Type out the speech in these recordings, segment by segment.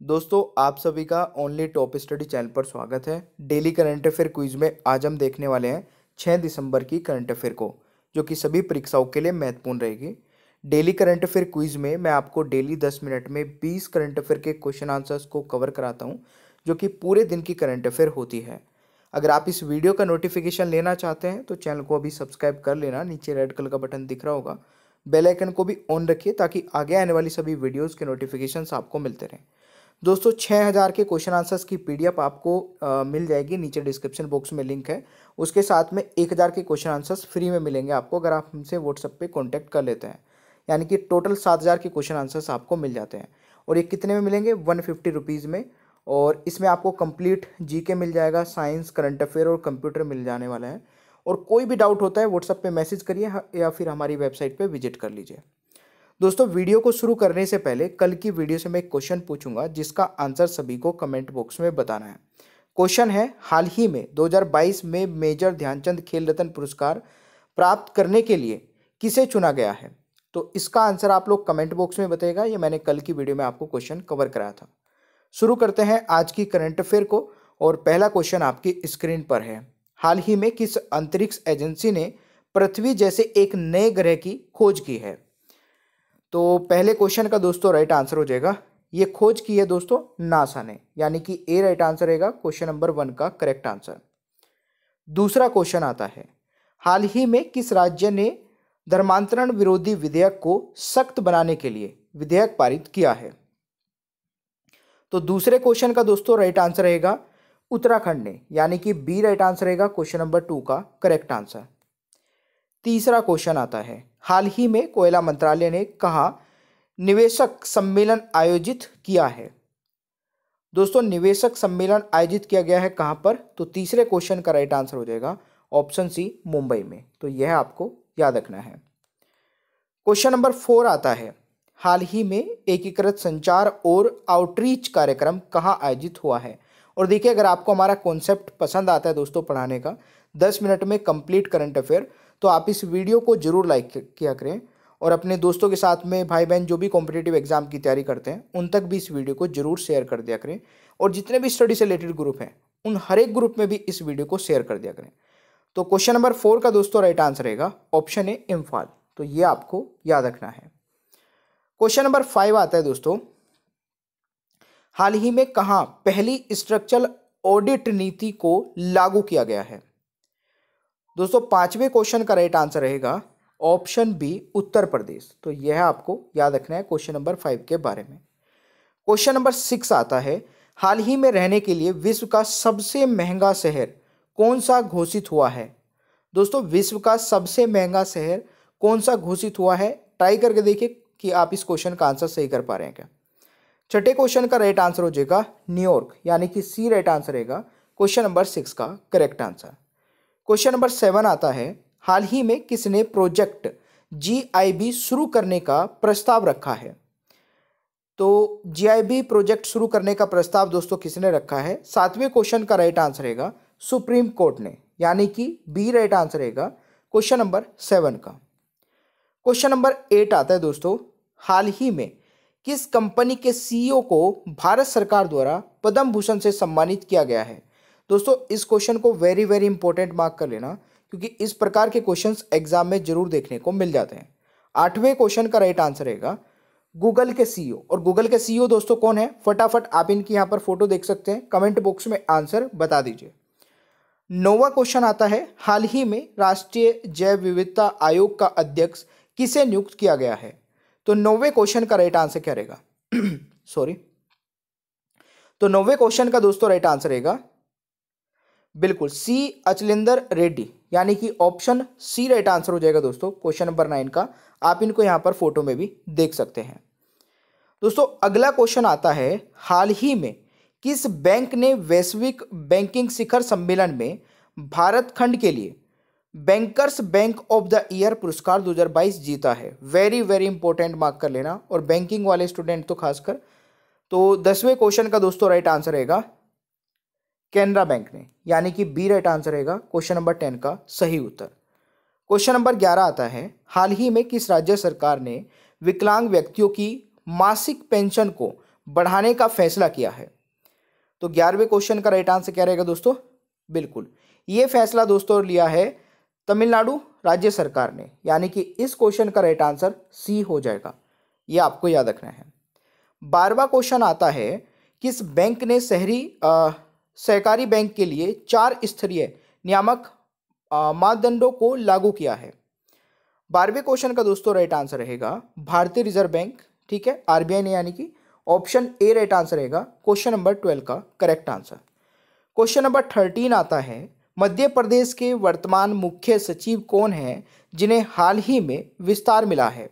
दोस्तों, आप सभी का ओनली टॉप स्टडी चैनल पर स्वागत है। डेली करंट अफेयर क्विज में आज हम देखने वाले हैं छः दिसंबर की करंट अफेयर को, जो कि सभी परीक्षाओं के लिए महत्वपूर्ण रहेगी। डेली करंट अफेयर क्विज में मैं आपको डेली दस मिनट में बीस करंट अफेयर के क्वेश्चन आंसर्स को कवर कराता हूँ, जो कि पूरे दिन की करंट अफेयर होती है। अगर आप इस वीडियो का नोटिफिकेशन लेना चाहते हैं तो चैनल को अभी सब्सक्राइब कर लेना। नीचे रेड कलर का बटन दिख रहा होगा। बेल आइकन को भी ऑन रखिए, ताकि आगे आने वाली सभी वीडियोस के नोटिफिकेशंस आपको मिलते रहें। दोस्तों छः हज़ार के क्वेश्चन आंसर्स की पीडीएफ आपको आ, मिल जाएगी। नीचे डिस्क्रिप्शन बॉक्स में लिंक है। उसके साथ में एक हज़ार के क्वेश्चन आंसर्स फ्री में मिलेंगे आपको अगर आप हमसे व्हाट्सएप पे कांटेक्ट कर लेते हैं। यानी कि टोटल सात हज़ार के क्वेश्चन आंसर्स आपको मिल जाते हैं। और ये कितने में मिलेंगे? वन फिफ्टी रुपीज़ में। और इसमें आपको कंप्लीट जीके मिल जाएगा साइंस करंट अफेयर और कंप्यूटर मिल जाने वाला है। और कोई भी डाउट होता है व्हाट्सएप पे मैसेज करिए या फिर हमारी वेबसाइट पे विज़िट कर लीजिए। दोस्तों, वीडियो को शुरू करने से पहले कल की वीडियो से मैं एक क्वेश्चन पूछूँगा, जिसका आंसर सभी को कमेंट बॉक्स में बताना है। क्वेश्चन है, हाल ही में 2022 में मेजर ध्यानचंद खेल रत्न पुरस्कार प्राप्त करने के लिए किसे चुना गया है? तो इसका आंसर आप लोग कमेंट बॉक्स में बताएगा ये मैंने कल की वीडियो में आपको क्वेश्चन कवर कराया था। शुरू करते हैं आज की करंट अफेयर को, और पहला क्वेश्चन आपकी स्क्रीन पर है। हाल ही में किस अंतरिक्ष एजेंसी ने पृथ्वी जैसे एक नए ग्रह की खोज की है? तो पहले क्वेश्चन का दोस्तों राइट आंसर हो जाएगा। ये खोज की है दोस्तों नासा ने, यानी कि ए राइट आंसर रहेगा क्वेश्चन नंबर वन का करेक्ट आंसर दूसरा क्वेश्चन आता है, हाल ही में किस राज्य ने धर्मांतरण विरोधी विधेयक को सख्त बनाने के लिए विधेयक पारित किया है? तो दूसरे क्वेश्चन का दोस्तों राइट आंसर रहेगा, उत्तराखंड ने, यानी कि बी राइट आंसर रहेगा क्वेश्चन नंबर टू का करेक्ट आंसर तीसरा क्वेश्चन आता है। हाल ही में कोयला मंत्रालय ने कहा, निवेशक सम्मेलन आयोजित किया है। दोस्तों, निवेशक सम्मेलन आयोजित किया गया है कहाँ पर? तो तीसरे क्वेश्चन का राइट आंसर हो जाएगा ऑप्शन सी मुंबई में। तो यह आपको याद रखना है। क्वेश्चन नंबर फोर आता है। हाल ही में एकीकृत संचार और आउटरीच कार्यक्रम कहाँ आयोजित हुआ है? और देखिए, अगर आपको हमारा कॉन्सेप्ट पसंद आता है दोस्तों पढ़ाने का, दस मिनट में कंप्लीट करंट अफेयर तो आप इस वीडियो को ज़रूर लाइक किया करें और अपने दोस्तों के साथ में भाई बहन जो भी कॉम्पिटेटिव एग्ज़ाम की तैयारी करते हैं, उन तक भी इस वीडियो को ज़रूर शेयर कर दिया करें और जितने भी स्टडी से रिलेटेड ग्रुप हैं, उन हर एक ग्रुप में भी इस वीडियो को शेयर कर दिया करें। तो क्वेश्चन नंबर फोर का दोस्तों राइट आंसर रहेगा ऑप्शन ए इम्फाल तो ये आपको याद रखना है। क्वेश्चन नंबर फाइव आता है दोस्तों। हाल ही में कहा पहली स्ट्रक्चरल ऑडिट नीति को लागू किया गया है? दोस्तों, पाँचवें क्वेश्चन का राइट आंसर रहेगा ऑप्शन बी उत्तर प्रदेश। तो यह आपको याद रखना है क्वेश्चन नंबर फाइव के बारे में। क्वेश्चन नंबर सिक्स आता है, हाल ही में रहने के लिए विश्व का सबसे महँगा शहर कौन सा घोषित हुआ है? दोस्तों, विश्व का सबसे महँगा शहर कौन सा घोषित हुआ है? ट्राई करके देखिए कि आप इस क्वेश्चन का आंसर सही कर पा रहे हैं क्या। छठे क्वेश्चन का राइट आंसर हो जाएगा न्यूयॉर्क यानी कि सी राइट आंसर रहेगा। क्वेश्चन नंबर सिक्स का correct answer question number seven आता है, हाल ही में किसने प्रोजेक्ट जीआईबी शुरू करने का प्रस्ताव रखा है? तो जीआईबी प्रोजेक्ट शुरू करने का प्रस्ताव दोस्तों किसने रखा है? सातवें क्वेश्चन का राइट आंसर रहेगा सुप्रीम कोर्ट ने, यानी कि बी राइट आंसर रहेगा क्वेश्चन नंबर सेवन का। क्वेश्चन नंबर एट आता है दोस्तों, हाल ही में किस कंपनी के सीईओ को भारत सरकार द्वारा पद्म भूषण से सम्मानित किया गया है? दोस्तों, इस क्वेश्चन को वेरी वेरी इंपॉर्टेंट मार्क कर लेना, क्योंकि इस प्रकार के क्वेश्चंस एग्ज़ाम में ज़रूर देखने को मिल जाते हैं। आठवें क्वेश्चन का राइट आंसर रहेगा गूगल के सीईओ और गूगल के सीईओ दोस्तों कौन है? फटाफट आप इनकी यहाँ पर फ़ोटो देख सकते हैं। कमेंट बॉक्स में आंसर बता दीजिए। नौवा क्वेश्चन आता है, हाल ही में राष्ट्रीय जैव विविधता आयोग का अध्यक्ष किसे नियुक्त किया गया है? तो नौवे क्वेश्चन का राइट आंसर क्या रहेगा? सॉरी तो नौवे क्वेश्चन का दोस्तों राइट आंसर रहेगा बिल्कुल सी अचलिंदर रेड्डी, यानी कि ऑप्शन सी राइट आंसर हो जाएगा दोस्तों क्वेश्चन नंबर नाइन का। आप इनको यहाँ पर फ़ोटो में भी देख सकते हैं। दोस्तों, अगला क्वेश्चन आता है, हाल ही में किस बैंक ने वैश्विक बैंकिंग शिखर सम्मेलन में भारत खंड के लिए bankers bank of the year पुरस्कार 2022 जीता है? वेरी वेरी इंपॉर्टेंट मार्क कर लेना। और बैंकिंग वाले स्टूडेंट तो खासकर। तो दसवें क्वेश्चन का दोस्तों राइट आंसर रहेगा कैनरा बैंक ने, यानी कि बी राइट आंसर रहेगा क्वेश्चन नंबर टेन का सही उत्तर। क्वेश्चन नंबर ग्यारह आता है, हाल ही में किस राज्य सरकार ने विकलांग व्यक्तियों की मासिक पेंशन को बढ़ाने का फैसला किया है? तो ग्यारहवें क्वेश्चन का राइट आंसर क्या रहेगा दोस्तों? बिल्कुल। ये फैसला दोस्तों लिया है तमिलनाडु राज्य सरकार ने, यानी कि इस क्वेश्चन का राइट आंसर सी हो जाएगा। ये आपको याद रखना है। बारहवा क्वेश्चन आता है, किस बैंक ने शहरी सहकारी बैंक के लिए चार स्तरीय नियामक मानदंडों को लागू किया है। बारहवें क्वेश्चन का दोस्तों राइट आंसर रहेगा, भारतीय रिज़र्व बैंक, ठीक है, आरबीआई ने यानी कि ऑप्शन ए राइट आंसर रहेगा, क्वेश्चन नंबर ट्वेल्व का correct answer question number thirteen आता है, मध्य प्रदेश के वर्तमान मुख्य सचिव कौन है, जिन्हें हाल ही में विस्तार मिला है?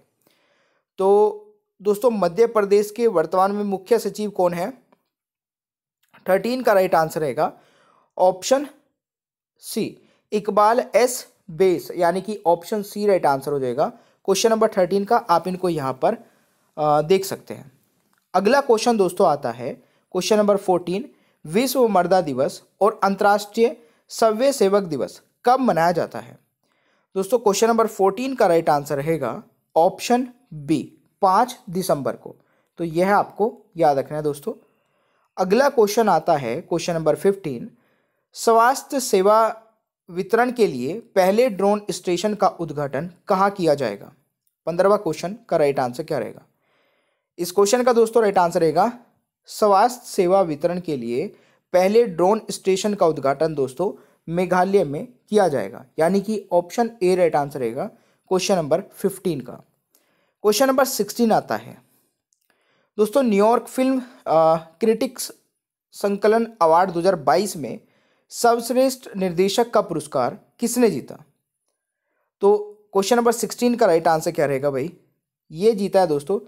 तो दोस्तों, मध्य प्रदेश के वर्तमान में मुख्य सचिव कौन है? थर्टीन का राइट आंसर रहेगा। Option C Iqbal S base यानी कि ऑप्शन सी राइट आंसर हो जाएगा। क्वेश्चन नंबर थर्टीन का आप इनको यहाँ पर आ, देख सकते हैं। अगला क्वेश्चन दोस्तों आता है। क्वेश्चन नंबर फोर्टीन विश्व मर्दा दिवस और अंतर्राष्ट्रीय सव्य सेवक दिवस कब मनाया जाता है? दोस्तों क्वेश्चन नंबर फोर्टीन का राइट आंसर रहेगा। ऑप्शन बी पाँच दिसंबर को। तो यह आपको याद रखना है दोस्तों। अगला क्वेश्चन आता है, क्वेश्चन नंबर फिफ्टीन स्वास्थ्य सेवा वितरण के लिए पहले ड्रोन स्टेशन का उद्घाटन कहाँ किया जाएगा? पंद्रहवा क्वेश्चन का राइट आंसर क्या रहेगा? इस क्वेश्चन का दोस्तों राइट आंसर रहेगा, स्वास्थ्य सेवा वितरण के लिए पहले ड्रोन स्टेशन का उद्घाटन दोस्तों मेघालय में किया जाएगा। यानी कि ऑप्शन ए राइट आंसर रहेगा, क्वेश्चन नंबर फिफ्टीन का। क्वेश्चन नंबर सिक्सटीन आता है। दोस्तों न्यूयॉर्क फ़िल्म क्रिटिक्स संकलन अवार्ड 2022 में सर्वश्रेष्ठ निर्देशक का पुरस्कार किसने जीता? तो क्वेश्चन नंबर सिक्सटीन का राइट आंसर क्या रहेगा भाई? ये जीता है दोस्तों,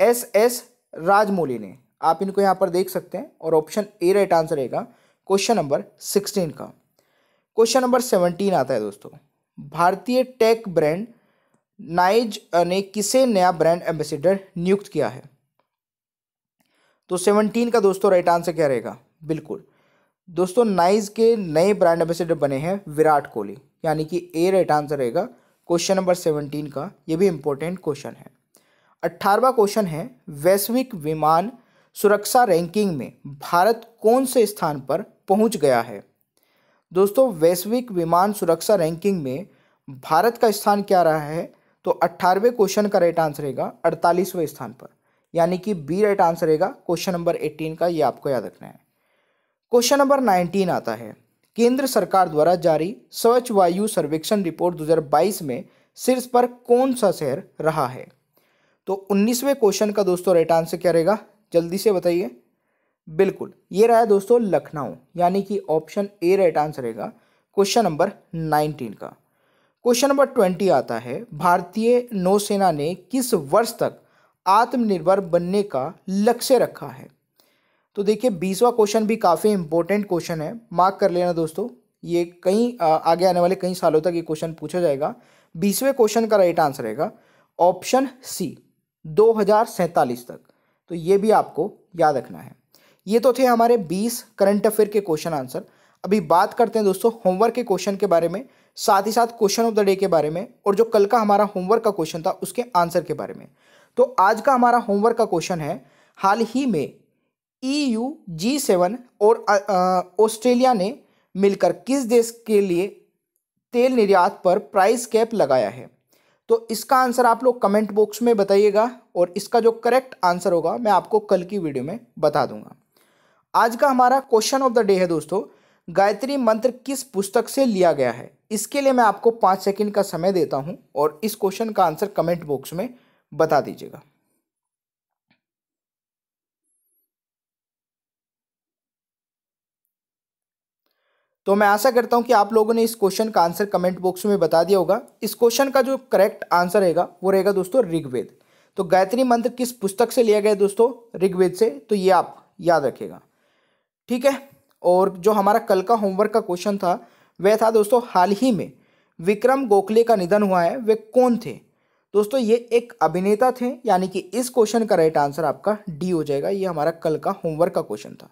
एस एस राजमौली ने। आप इनको यहाँ पर देख सकते हैं और ऑप्शन ए राइट आंसर रहेगा क्वेश्चन नंबर सिक्सटीन का। क्वेश्चन नंबर सेवनटीन आता है दोस्तों, भारतीय टेक ब्रांड नाइज ने किसे नया ब्रांड एम्बेसडर नियुक्त किया है? तो सेवनटीन का दोस्तों राइट आंसर क्या रहेगा? बिल्कुल। दोस्तों नाइज के नए ब्रांड एम्बेसडर बने हैं विराट कोहली। यानी कि ए राइट आंसर रहेगा। क्वेश्चन नंबर सेवनटीन का। ये भी इंपॉर्टेंट क्वेश्चन है। अट्ठारहवा क्वेश्चन है, वैश्विक विमान सुरक्षा रैंकिंग में भारत कौन से स्थान पर पहुँच गया है? दोस्तों, वैश्विक विमान सुरक्षा रैंकिंग में भारत का स्थान क्या रहा है? तो अट्ठारहवें क्वेश्चन का राइट आंसर रहेगा, अड़तालीसवें स्थान पर। यानी कि बी राइट आंसर रहेगा क्वेश्चन नंबर एट्टीन का, ये आपको याद रखना है। क्वेश्चन नंबर नाइनटीन आता है। केंद्र सरकार द्वारा जारी स्वच्छ वायु सर्वेक्षण रिपोर्ट 2022 में शीर्ष पर कौन सा शहर रहा है? तो उन्नीसवें क्वेश्चन का दोस्तों राइट आंसर क्या रहेगा? जल्दी से बताइए। बिल्कुल, ये रहा दोस्तों लखनऊ, यानी कि ऑप्शन ए राइट आंसर रहेगा क्वेश्चन नंबर नाइनटीन का। क्वेश्चन नंबर ट्वेंटी आता है, भारतीय नौसेना ने किस वर्ष तक आत्मनिर्भर बनने का लक्ष्य रखा है। तो देखिए, बीसवा क्वेश्चन भी काफ़ी इंपॉर्टेंट क्वेश्चन है। मार्क कर लेना दोस्तों। ये कई आगे आने वाले कई सालों तक ये क्वेश्चन पूछा जाएगा। बीसवें क्वेश्चन का राइट आंसर रहेगा। ऑप्शन सी दो तक। तो ये भी आपको याद रखना है। ये तो थे हमारे बीस करंट अफेयर के क्वेश्चन आंसर अभी बात करते हैं दोस्तों होमवर्क के क्वेश्चन के बारे में, साथ ही साथ क्वेश्चन ऑफ़ द डे के बारे में, और जो कल का हमारा होमवर्क का क्वेश्चन था उसके आंसर के बारे में। तो आज का हमारा होमवर्क का क्वेश्चन है, हाल ही में ई यू जी सेवन और ऑस्ट्रेलिया ने मिलकर किस देश के लिए तेल निर्यात पर प्राइस कैप लगाया है? तो इसका आंसर आप लोग कमेंट बॉक्स में बताइएगा और इसका जो करेक्ट आंसर होगा, मैं आपको कल की वीडियो में बता दूँगा। आज का हमारा क्वेश्चन ऑफ़ द डे है दोस्तों, गायत्री मंत्र किस पुस्तक से लिया गया है? इसके लिए मैं आपको पाँच सेकंड का समय देता हूँ और इस क्वेश्चन का आंसर कमेंट बॉक्स में बता दीजिएगा। तो मैं आशा करता हूँ कि आप लोगों ने इस क्वेश्चन का आंसर कमेंट बॉक्स में बता दिया होगा। इस क्वेश्चन का जो करेक्ट आंसर रहेगा, वो रहेगा दोस्तों ऋग्वेद। तो गायत्री मंत्र किस पुस्तक से लिया गया दोस्तों? ऋग्वेद से। तो ये आप याद रखेगा ठीक है? और जो हमारा कल का होमवर्क का क्वेश्चन था, वह था दोस्तों हाल ही में विक्रम गोखले का निधन हुआ है। वे कौन थे? दोस्तों, ये एक अभिनेता थे, यानी कि इस क्वेश्चन का राइट आंसर आपका डी हो जाएगा। ये हमारा कल का होमवर्क का क्वेश्चन था।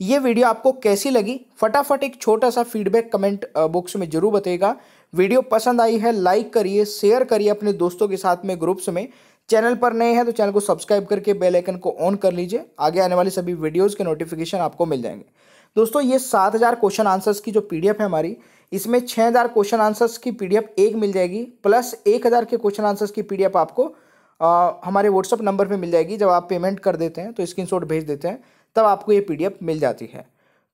ये वीडियो आपको कैसी लगी? फटाफट एक छोटा सा फीडबैक कमेंट बॉक्स में ज़रूर बताइएगा। वीडियो पसंद आई है लाइक करिए शेयर करिए अपने दोस्तों के साथ में ग्रुप्स में। चैनल पर नए हैं तो चैनल को सब्सक्राइब करके बेल आइकन को ऑन कर लीजिए। आगे आने वाली सभी वीडियोज़ के नोटिफिकेशन आपको मिल जाएँगे। दोस्तों, ये सात हज़ार क्वेश्चन आंसर्स की जो पीडीएफ है हमारी इसमें छः हज़ार क्वेश्चन आंसर्स की पीडीएफ एक मिल जाएगी प्लस एक हज़ार के क्वेश्चन आंसर्स की पीडीएफ आपको आ, हमारे व्हाट्सअप नंबर पे मिल जाएगी। जब आप पेमेंट कर देते हैं तो स्क्रीनशॉट भेज देते हैं तब आपको ये पीडीएफ मिल जाती है।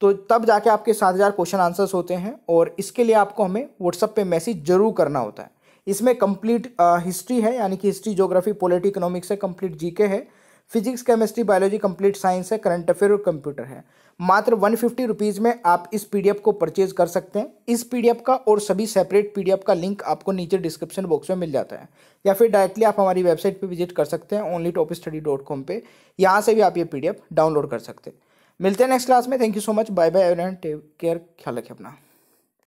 तो तब जाके आपके सात हज़ार क्वेश्चन आंसर्स होते हैं और इसके लिए आपको हमें व्हाट्सअप पे मैसेज ज़रूर करना होता है। इसमें कंप्लीट हिस्ट्री है यानी कि हिस्ट्री जोग्राफी पोलिटी इकोनॉमिक्स है कंप्लीट जीके है। Physics, chemistry, biology, complete science है, करंट अफेयर और कंप्यूटर है। मात्र वन फिफ्टी रुपीज़ में आप इस पीडीएफ को परचेज कर सकते हैं। इस पीडीएफ का और सभी सेपरेट पीडीएफ का लिंक आपको नीचे डिस्क्रिप्शन बॉक्स में मिल जाता है। या फिर डायरेक्टली आप हमारी वेबसाइट पर विज़िट कर सकते हैं only top study dot com पर यहाँ से भी आप ये पी डाउनलोड कर सकते हैं। मिलते हैं नेक्स्ट क्लास में। Thank you so much bye bye everyone take care ख्याल रखें अपना।